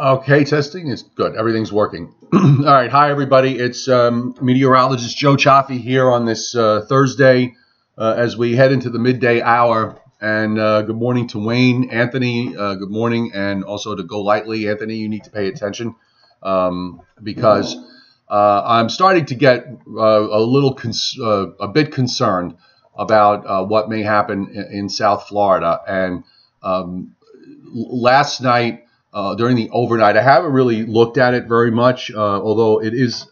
Okay, testing is good. Everything's working. All right. Hi, everybody. It's um, meteorologist Joe Cioffi here on this uh, Thursday uh, as we head into the midday hour. And uh, good morning to Wayne, Anthony. Uh, good morning. And also to Go Lightly. Anthony, you need to pay attention um, because uh, I'm starting to get uh, a little, a bit concerned about what may happen in, in, South Florida. And um, last night, uh, during the overnight. I haven't really looked at it very much, uh, although it is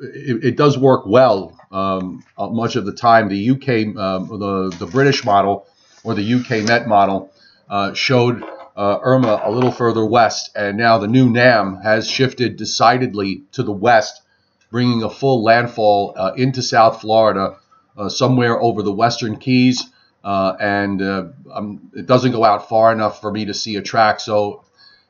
it, it does work well um, uh, much of the time. The UK, um, the the British model or the UK Met model uh, showed uh, Irma a little further west, and now the new NAM has shifted decidedly to the west, bringing a full landfall uh, into South Florida, somewhere over the Western Keys. and um, it doesn't go out far enough for me to see a track. So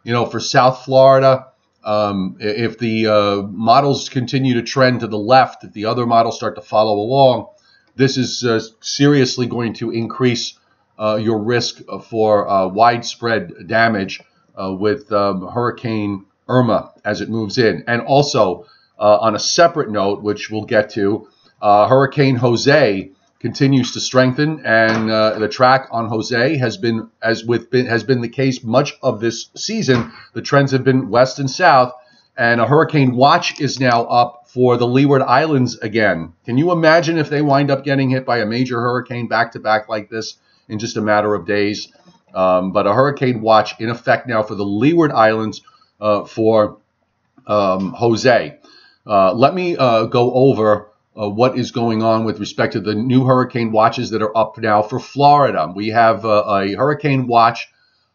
you know, for South Florida, um, if the uh, models continue to trend to the left, if the other models start to follow along, this is uh, seriously going to increase uh, your risk for uh, widespread damage uh, with um, Hurricane Irma as it moves in. And also, uh, on a separate note, which we'll get to, Hurricane Jose continues to strengthen, and uh, the track on Jose has been, as with been, has been the case much of this season. The trends have been west and south, and a hurricane watch is now up for the Leeward Islands again. Can you imagine if they wind up getting hit by a major hurricane back to back like this in just a matter of days? Um, but a hurricane watch in effect now for the Leeward Islands uh, for um, Jose. Uh, let me uh, go over uh, what is going on with respect to the new hurricane watches that are up now for Florida. We have uh, a hurricane watch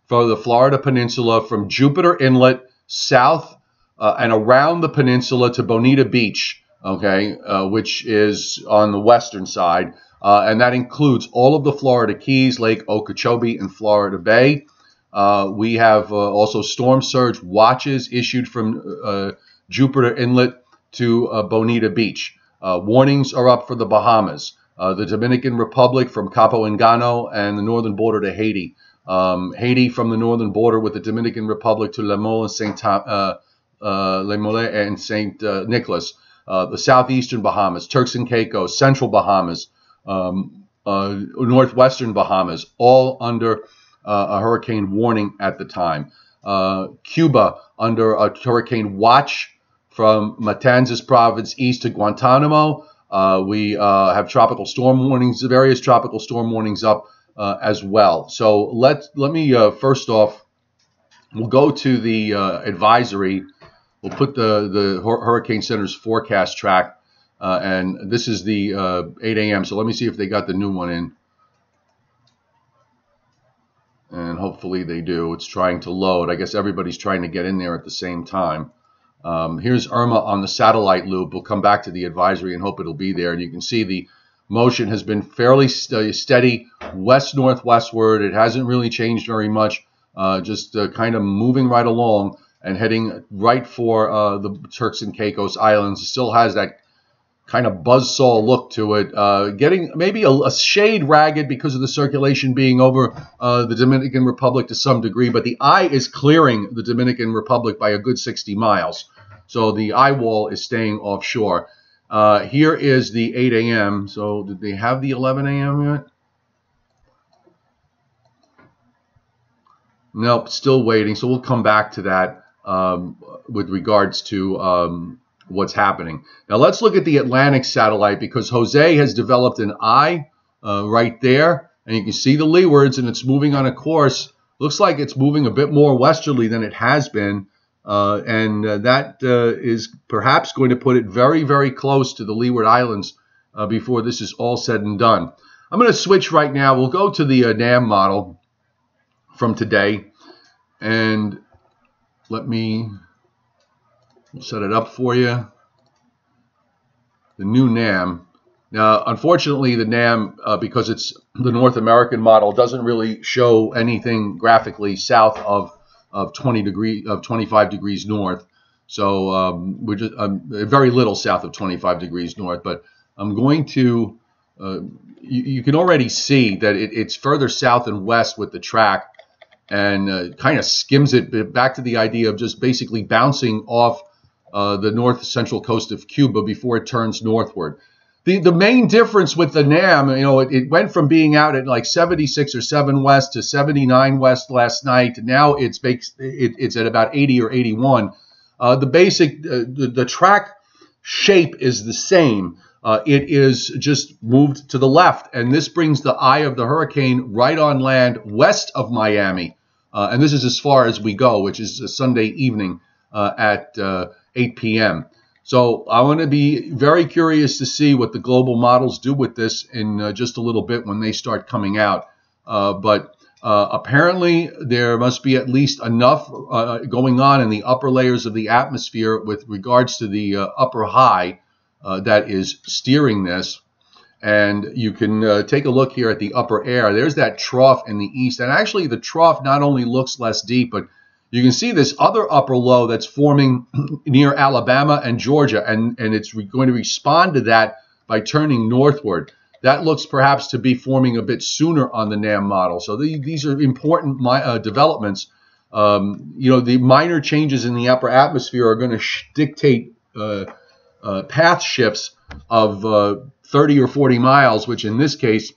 for the Florida Peninsula from Jupiter Inlet south uh, and around the peninsula to Bonita Beach, okay, uh, which is on the western side. Uh, and that includes all of the Florida Keys, Lake Okeechobee, and Florida Bay. Uh, we have also storm surge watches issued from Jupiter Inlet to Bonita Beach. Uh, warnings are up for the Bahamas, uh, the Dominican Republic from Cabo Engano, and the northern border to Haiti. Um, Haiti from the northern border with the Dominican Republic to Le Mole and Saint uh, uh, and Saint uh, Nicholas. Uh, the southeastern Bahamas, Turks and Caicos, central Bahamas, um, northwestern Bahamas, all under a hurricane warning at the time. Cuba under a hurricane watch from Matanzas province east to Guantanamo. Uh, we uh, have tropical storm warnings, various tropical storm warnings up uh, as well. So let let me uh, first off, we'll go to the uh, advisory. We'll put the the Hurricane Center's forecast track, uh, and this is the 8 a.m. So let me see if they got the new one in. And hopefully they do. It's trying to load. I guess everybody's trying to get in there at the same time. Um, here's Irma on the satellite loop. We'll come back to the advisory and hope it'll be there. And you can see the motion has been fairly st steady west northwestward. It hasn't really changed very much, uh, just uh, kind of moving right along and heading right for uh, the Turks and Caicos Islands. It still has that kind of buzzsaw look to it, uh, getting maybe a, a, shade ragged because of the circulation being over uh, the Dominican Republic to some degree, but the eye is clearing the Dominican Republic by a good 60 miles. So the eye wall is staying offshore. Uh, here is the 8 a.m. So did they have the 11 a.m. yet? Nope, still waiting. So we'll come back to that um, with regards to um, what's happening. Now let's look at the Atlantic satellite because Jose has developed an eye uh, right there. And you can see the leewards and it's moving on a course. Looks like it's moving a bit more westerly than it has been. Uh, and uh, that uh, is perhaps going to put it very, very close to the Leeward Islands uh, before this is all said and done. I'm going to switch right now. We'll go to the uh, NAM model from today. And let me set it up for you. The new NAM. Now, unfortunately, the NAM, uh, because it's the North American model, doesn't really show anything graphically south of of 20 degree of 25 degrees north. So um, we're just um, very little south of 25 degrees north. But I'm going to. Uh, you, you, can already see that it, it's further south and west with the track, and uh, kind of skims it back to the idea of just basically bouncing off uh, the north central coast of Cuba before it turns northward. The, the main difference with the NAM, you know, it, it, went from being out at like 76 or 7 west to 79 west last night. Now it's it, it's at about 80 or 81. Uh, the basic uh, the, the, track shape is the same. Uh, it is just moved to the left, and this brings the eye of the hurricane right on land west of Miami. Uh, and this is as far as we go, which is a Sunday evening at 8 p.m. So I want to be very curious to see what the global models do with this in uh, just a little bit when they start coming out. Uh, but uh, apparently, there must be at least enough uh, going on in the upper layers of the atmosphere with regards to the uh, upper high uh, that is steering this. And you can take a look here at the upper air. There's that trough in the east. And actually, the trough not only looks less deep, but you can see this other upper low that's forming near Alabama and Georgia, and, and it's going to respond to that by turning northward. That looks perhaps to be forming a bit sooner on the NAM model. So the, these are important uh, developments. Um, you know, the minor changes in the upper atmosphere are going to dictate uh, uh, path shifts of uh, 30 or 40 miles, which in this case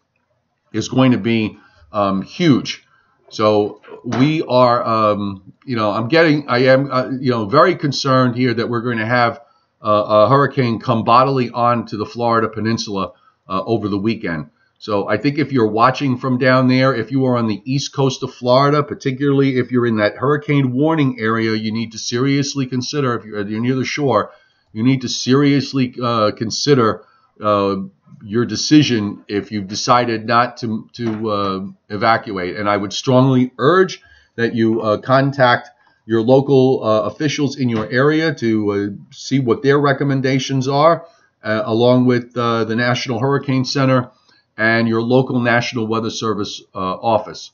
is going to be um, huge. So we are, um, you know, I'm getting, I am, uh, you know, very concerned here that we're going to have uh, a hurricane come bodily onto the Florida Peninsula uh, over the weekend. So I think if you're watching from down there, if you are on the east coast of Florida, particularly if you're in that hurricane warning area, you need to seriously consider, if you're, near the shore, you need to seriously uh, consider uh, your decision if you've decided not to, to uh, evacuate. And I would strongly urge that you uh, contact your local uh, officials in your area to uh, see what their recommendations are, uh, along with the National Hurricane Center and your local National Weather Service office.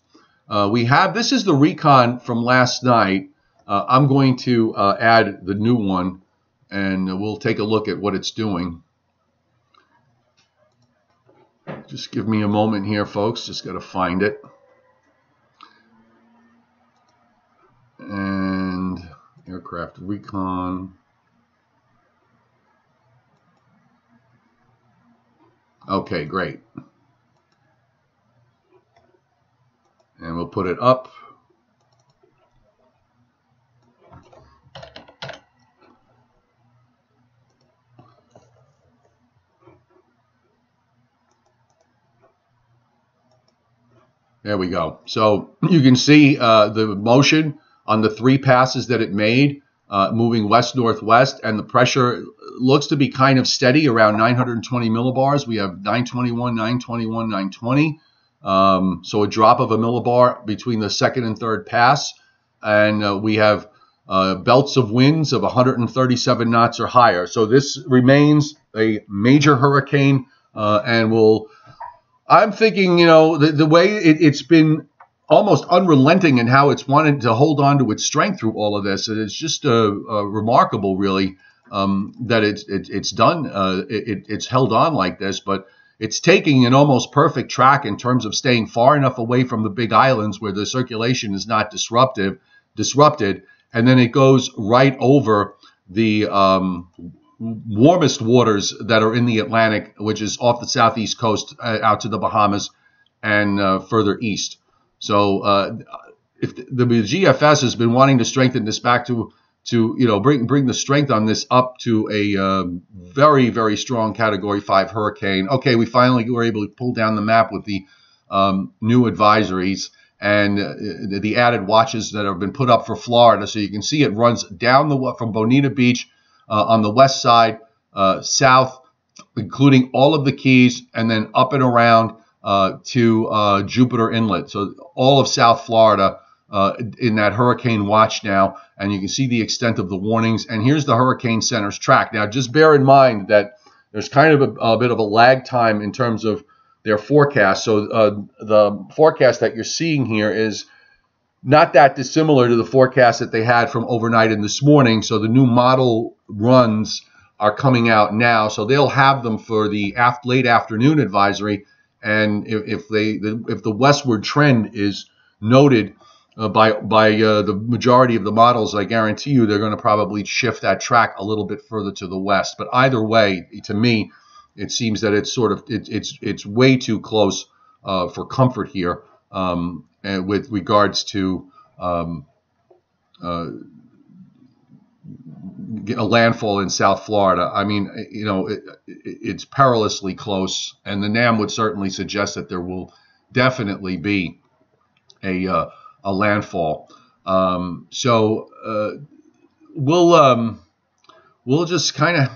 we have this is the recon from last night. I'm going to add the new one, and we'll take a look at what it's doing. Just give me a moment here, folks. Just got to find it. And aircraft recon. Okay, great. And we'll put it up. There we go. So you can see uh, the motion on the three passes that it made, uh, moving west northwest, and the pressure looks to be kind of steady around 920 millibars. We have 921, 921, 920. Um, so a drop of a millibar between the second and third pass, and uh, we have uh, belts of winds of 137 knots or higher. So this remains a major hurricane, uh, and will I'm thinking, you know, the, the way it, has been almost unrelenting in how it's wanted to hold on to its strength through all of this. It's just uh, uh, remarkable, really, um, that it's it, it's done. Uh, it, it's held on like this, but it's taking an almost perfect track in terms of staying far enough away from the big islands where the circulation is not disruptive, disrupted, and then it goes right over the um, warmest waters that are in the Atlantic, which is off the southeast coast uh, out to the Bahamas and uh, further east. So uh, if the, the, GFS has been wanting to strengthen this back to to you know bring bring the strength on this up to a um, very very strong Category Five hurricane. Okay, we finally were able to pull down the map with the um, new advisories and uh, the added watches that have been put up for Florida. So you can see it runs down the from Bonita Beach uh, on the west side, uh, south, including all of the Keys, and then up and around uh, to Jupiter Inlet. So all of South Florida in that hurricane watch now, and you can see the extent of the warnings. And here's the Hurricane Center's track. Now, just bear in mind that there's kind of a, a bit of a lag time in terms of their forecast. So uh, the forecast that you're seeing here is not that dissimilar to the forecast that they had from overnight and this morning. So the new model runs are coming out now. So they'll have them for the late afternoon advisory. And if, if they if the westward trend is noted uh, by by uh, the majority of the models, I guarantee you they're going to probably shift that track a little bit further to the west. But either way, to me, it seems that it's sort of it, it's it's way too close uh, for comfort here um, with regards to um, uh, a landfall in South Florida. I mean, you know, it, it's perilously close, and the NAM would certainly suggest that there will definitely be a uh, a landfall. Um, so uh, we'll um, we'll just kind of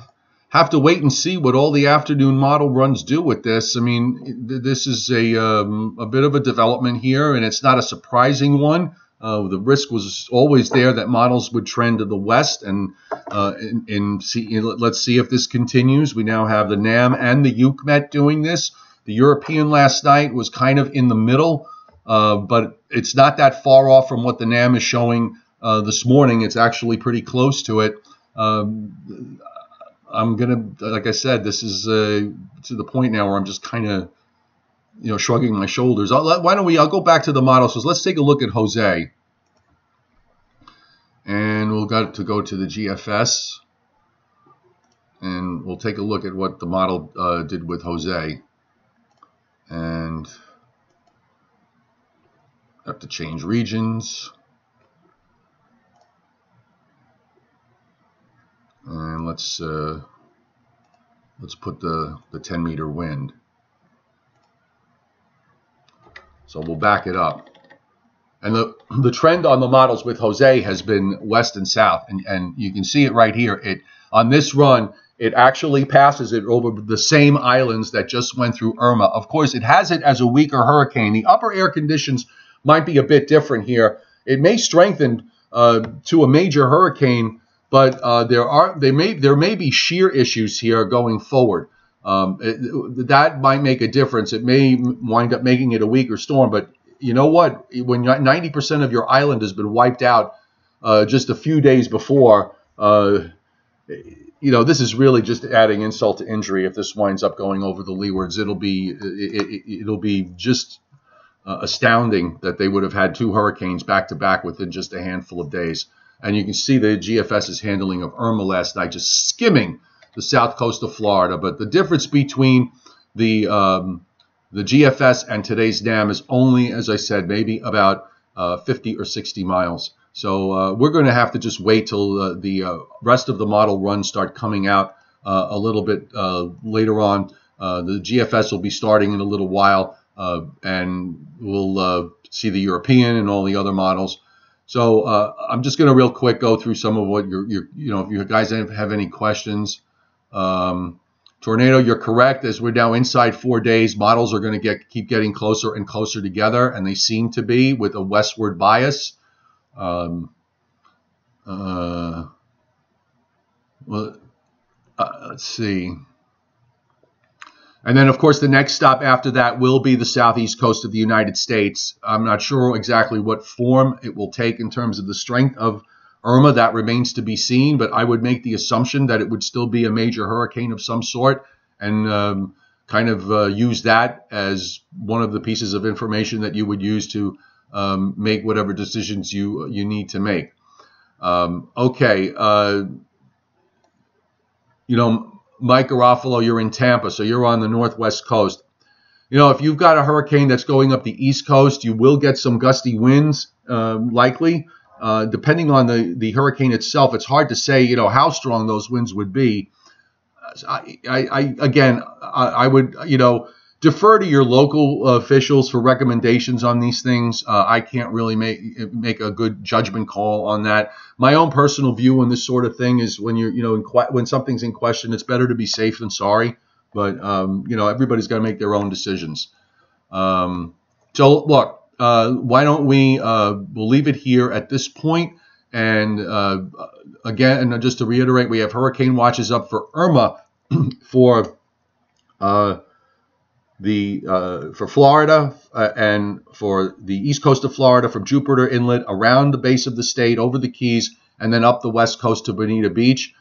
have to wait and see what all the afternoon model runs do with this. I mean, this is a um, a bit of a development here, and it's not a surprising one. Uh, the risk was always there that models would trend to the west, and uh, and, and see, let's see if this continues. We now have the NAM and the UKMET doing this. The European last night was kind of in the middle, uh, but it's not that far off from what the NAM is showing uh, this morning. It's actually pretty close to it. Um, I'm gonna, like I said, this is uh, to the point now where I'm just kind of you know, shrugging my shoulders. Why don't we? I'll go back to the model. So let's take a look at Jose, and we'll got to go to the GFS, and we'll take a look at what the model uh, did with Jose, and have to change regions. And let's uh, let's put the the 10 meter wind. So we'll back it up. And the, the trend on the models with Jose has been west and south. And, and you can see it right here. It On this run, it actually passes it over the same islands that just went through Irma. Of course, it has it as a weaker hurricane. The upper air conditions might be a bit different here. It may strengthen uh, to a major hurricane, but uh, there are they may there may be shear issues here going forward. Um, it, that might make a difference. It may wind up making it a weaker storm, but you know what? When 90% of your island has been wiped out uh, just a few days before, uh, you know, this is really just adding insult to injury. If this winds up going over the leewards, it'll be it, will it, be just uh, astounding that they would have had two hurricanes back to back within just a handful of days. And you can see the GFS's handling of Irma last night, just skimming the south coast of Florida. But the difference between the um, the GFS and today's NAM is only, as I said, maybe about uh, 50 or 60 miles. So uh, we're going to have to just wait till uh, the uh, rest of the model runs start coming out uh, a little bit uh, later on. the GFS will be starting in a little while, and we'll see the European and all the other models. So I'm just going to real quick go through some of what you're, you're, you know, if you guys have any questions. Um, tornado, you're correct. As we're now inside four days, models are going to get keep getting closer and closer together, and they seem to be with a westward bias. Um, uh, well, uh, let's see. And then, of course, the next stop after that will be the southeast coast of the United States. I'm not sure exactly what form it will take in terms of the strength of Irma, that remains to be seen, but I would make the assumption that it would still be a major hurricane of some sort and um, kind of uh, use that as one of the pieces of information that you would use to um, make whatever decisions you you need to make. Um, okay, uh, you know, Mike Garofalo, you're in Tampa, so you're on the northwest coast. You know, if you've got a hurricane that's going up the east coast, you will get some gusty winds, uh, likely. Uh, depending on the, the hurricane itself, it's hard to say, you know, how strong those winds would be. I, I, I again, I, I, would, you know, defer to your local officials for recommendations on these things. Uh, I can't really make make a good judgment call on that. My own personal view on this sort of thing is when you're, you know, when something's in question, it's better to be safe than sorry. But um, you know, everybody's got to make their own decisions. Um, so look, uh, why don't we uh, we'll leave it here at this point. And uh, again, just to reiterate, we have hurricane watches up for Irma for uh, the uh, for Florida uh, and for the east coast of Florida from Jupiter Inlet around the base of the state over the Keys and then up the west coast to Bonita Beach.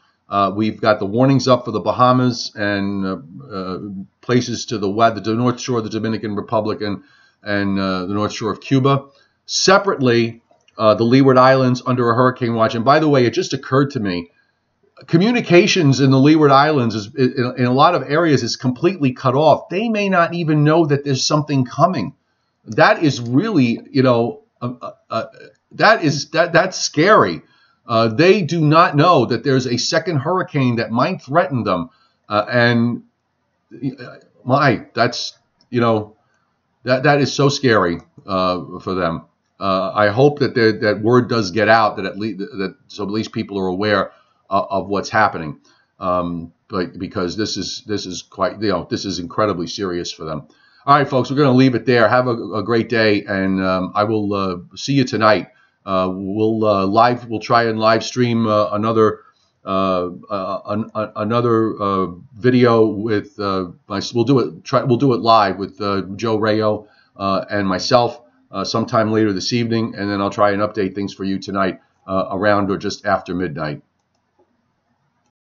we've got the warnings up for the Bahamas and places to the west, the north shore of the Dominican Republic and and uh, the North Shore of Cuba. Separately, uh, the Leeward Islands under a hurricane watch. And by the way, it just occurred to me communications in the Leeward Islands is in, a lot of areas is completely cut off. They may not even know that there's something coming. That is really, you know, uh, uh, uh that is that that's scary. Uh, they do not know that there's a second hurricane that might threaten them, uh, and uh, my that's you know that that is so scary for them. I hope that that word does get out that at least that so at least people are aware of what's happening. Um, but because this is this is quite you know this is incredibly serious for them. All right, folks, we're going to leave it there. Have a, a great day, and um, I will uh, see you tonight. Uh, we'll uh, live. We'll try and live stream uh, another uh, uh, an, another video with. My, we'll do it. Try. We'll do it live with Joe Rayo and myself sometime later this evening, and then I'll try and update things for you tonight around or just after midnight.